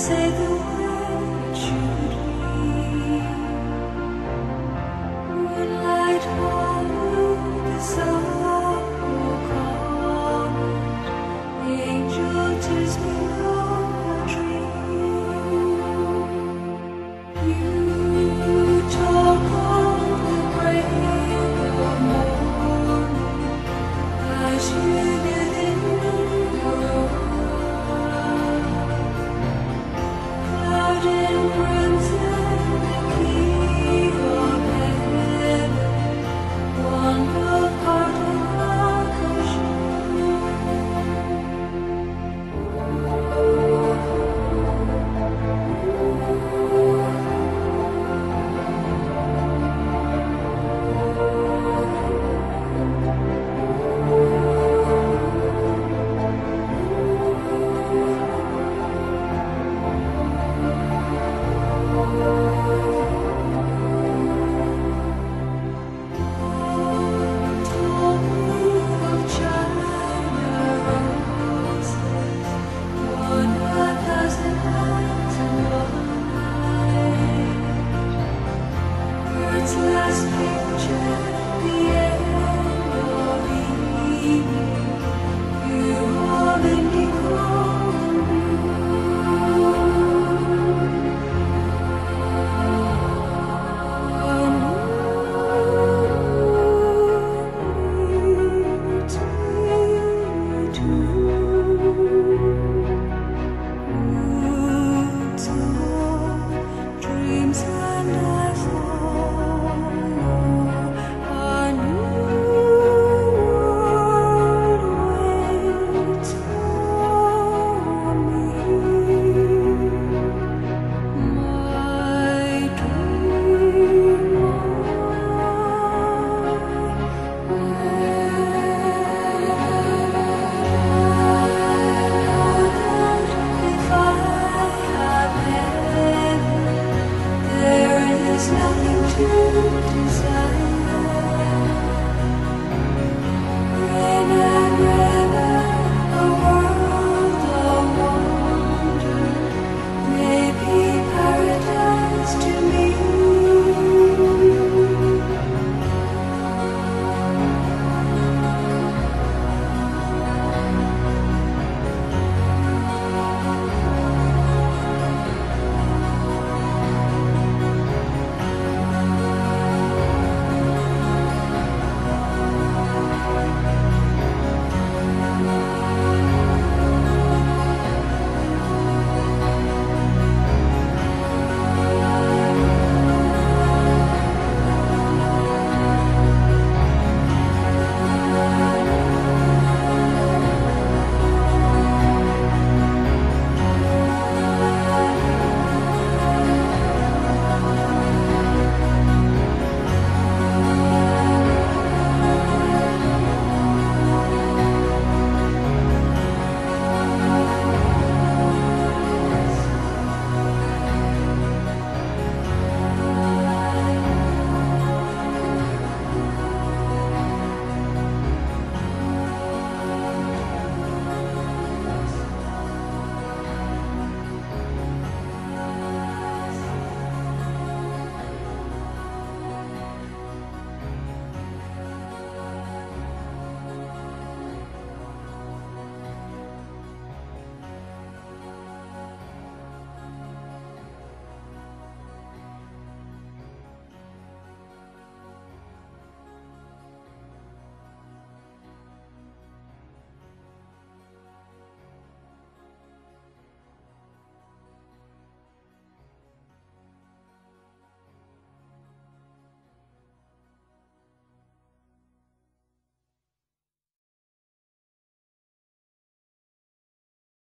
Say the this picture end.